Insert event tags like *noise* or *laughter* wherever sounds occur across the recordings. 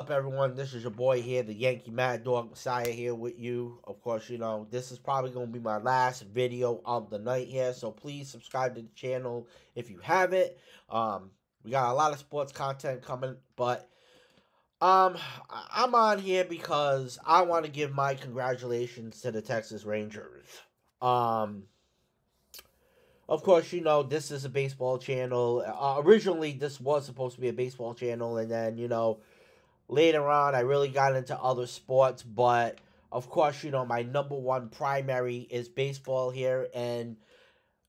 up, everyone? This is your boy here, the Yankee Mad Dog Messiah here with you. Of course, you know, this is probably going to be my last video of the night here, so please subscribe to the channel if you haven't. Um, we got a lot of sports content coming, but um, I'm on here because I want to give my congratulations to the Texas Rangers. Um, of course, you know, this is a baseball channel. Uh, originally, this was supposed to be a baseball channel, and then, you know, later on, I really got into other sports, but of course, you know, my number one primary is baseball here, and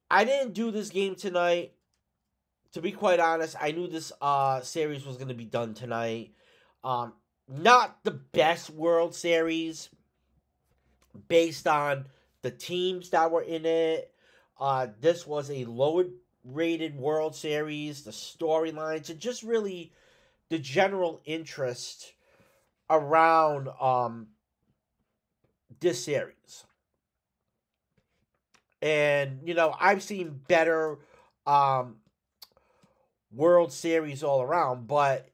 I didn't do this game tonight. To be quite honest, I knew this uh series was going to be done tonight. Um, not the best World Series based on the teams that were in it. Uh, this was a lower rated World Series, the storylines, and just really the general interest around um, this series. And, you know, I've seen better um, World Series all around, but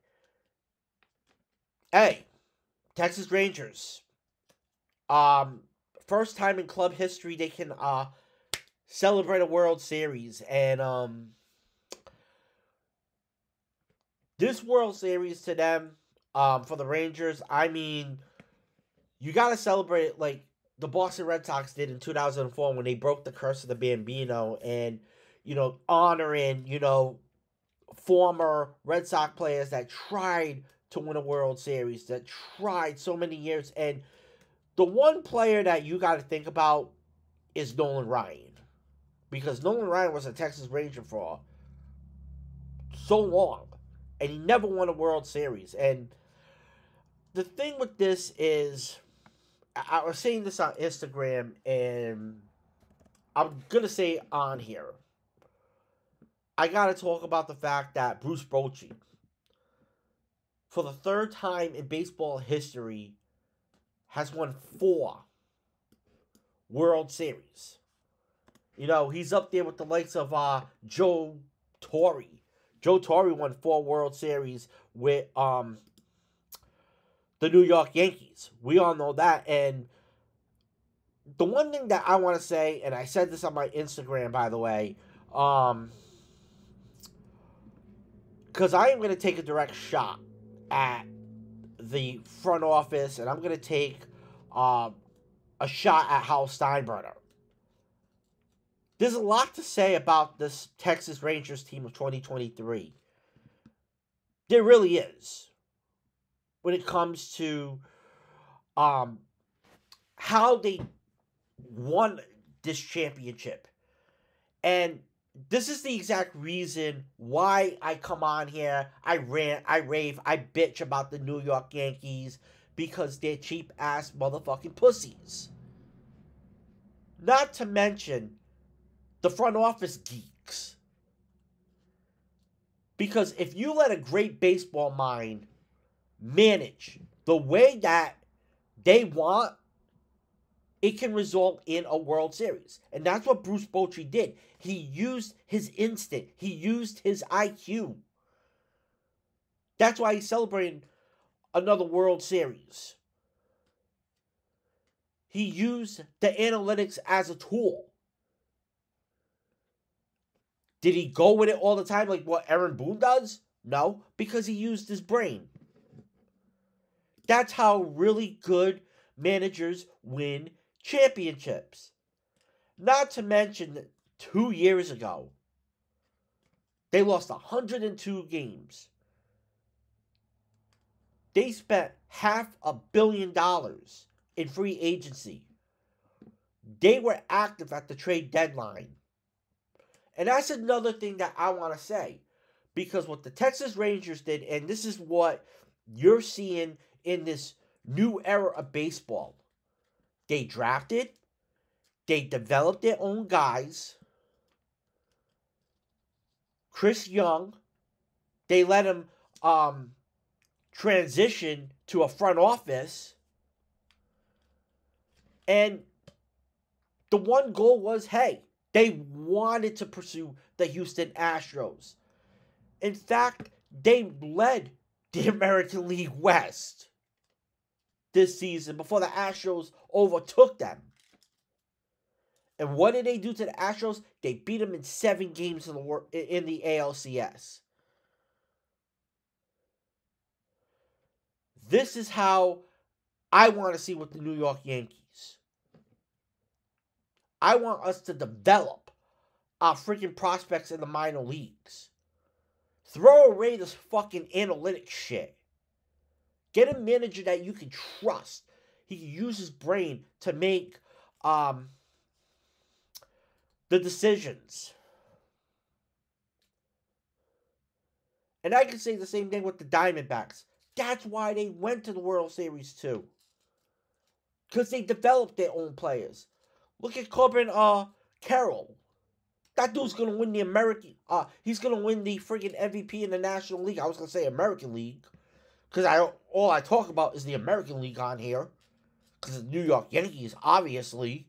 hey, Texas Rangers, um, first time in club history they can uh, celebrate a World Series. And, um, this World Series to them, um, for the Rangers, I mean, you got to celebrate like the Boston Red Sox did in 2004 when they broke the curse of the Bambino and, you know, honoring, you know, former Red Sox players that tried to win a World Series, that tried so many years. And the one player that you got to think about is Nolan Ryan. Because Nolan Ryan was a Texas Ranger for so long and he never won a World Series. And the thing with this is, I was saying this on Instagram, and I'm gonna say on here. I gotta talk about the fact that Bruce Bochy, for the third time in baseball history, has won four World Series. You know, he's up there with the likes of uh, Joe Torre Joe Torre won four World Series with um the New York Yankees. We all know that. And the one thing that I want to say, and I said this on my Instagram, by the way, um, because I am going to take a direct shot at the front office, and I'm going to take um, a shot at Hal Steinbrenner. There's a lot to say about this Texas Rangers team of 2023. There really is. When it comes to um, how they won this championship. And this is the exact reason why I come on here. I rant, I rave, I bitch about the New York Yankees because they're cheap ass motherfucking pussies. Not to mention the front office geeks. Because if you let a great baseball mind manage the way that they want, it can result in a World Series. And that's what Bruce Bochy did. He used his instinct, he used his IQ. That's why he's celebrating another World Series. He used the analytics as a tool. Did he go with it all the time like what Aaron Boone does? No, because he used his brain. That's how really good managers win championships. Not to mention that two years ago, they lost 102 games. They spent half a billion dollars in free agency. They were active at the trade deadline. And that's another thing that I want to say. Because what the Texas Rangers did, and this is what you're seeing in this new era of baseball, they drafted, they developed their own guys. Chris Young, they let him um, transition to a front office. And the one goal was hey, they wanted to pursue the Houston Astros. In fact, they led the *laughs* American League West this season before the Astros overtook them. And what did they do to the Astros? They beat them in seven games in the in the ALCS. This is how I want to see with the New York Yankees. I want us to develop our freaking prospects in the minor leagues. Throw away this fucking analytic shit. Get a manager that you can trust. He can use his brain to make um, the decisions. And I can say the same thing with the Diamondbacks. That's why they went to the World Series too. Because they developed their own players. Look at Corbin uh Carroll. That dude's gonna win the American uh he's gonna win the freaking MVP in the National League. I was gonna say American League. Cause I all I talk about is the American League on here. Cause the New York Yankees, obviously.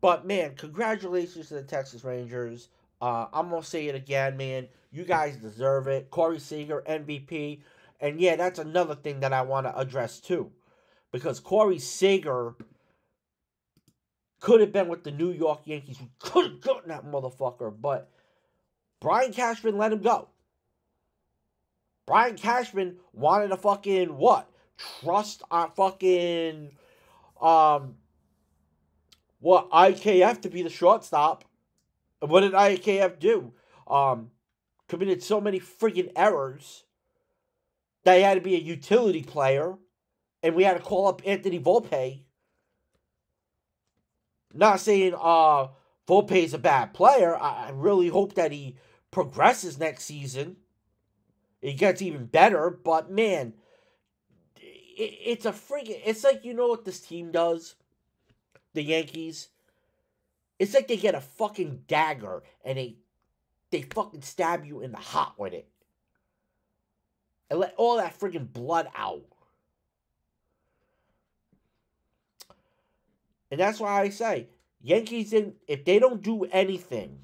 But man, congratulations to the Texas Rangers. Uh, I'm gonna say it again, man. You guys deserve it. Corey Seager, MVP. And yeah, that's another thing that I want to address too. Because Corey Seager could have been with the New York Yankees. We could have gotten that motherfucker, but Brian Cashman let him go. Brian Cashman wanted to fucking what? Trust our fucking um what IKF to be the shortstop. And what did IKF do? Um committed so many freaking errors that he had to be a utility player. And we had to call up Anthony Volpe. Not saying uh Volpe is a bad player. I, I really hope that he progresses next season. It gets even better, but man, it, it's a freaking. It's like you know what this team does, the Yankees. It's like they get a fucking dagger and they they fucking stab you in the heart with it. And let all that freaking blood out. And that's why I say, Yankees, in, if they don't do anything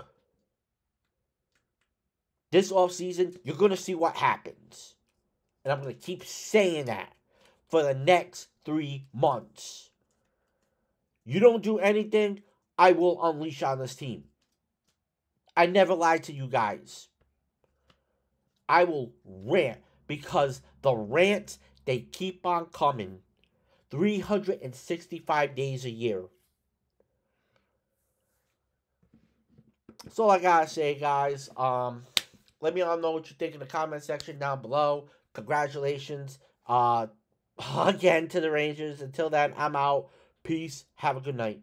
this offseason, you're going to see what happens. And I'm going to keep saying that for the next three months. You don't do anything, I will unleash on this team. I never lied to you guys. I will rant because the rants, they keep on coming 365 days a year. All I gotta say, guys. Um, let me all know what you think in the comment section down below. Congratulations, uh, *laughs* again to the Rangers. Until then, I'm out. Peace. Have a good night.